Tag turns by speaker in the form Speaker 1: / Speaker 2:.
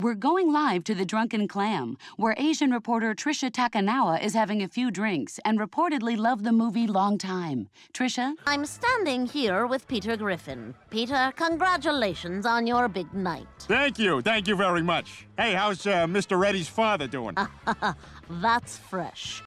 Speaker 1: We're going live to the Drunken Clam, where Asian reporter Tricia Takanawa is having a few drinks and reportedly loved the movie Long Time. Tricia?
Speaker 2: I'm standing here with Peter Griffin. Peter, congratulations on your big night.
Speaker 3: Thank you. Thank you very much. Hey, how's uh, Mr. Reddy's father doing?
Speaker 2: That's fresh.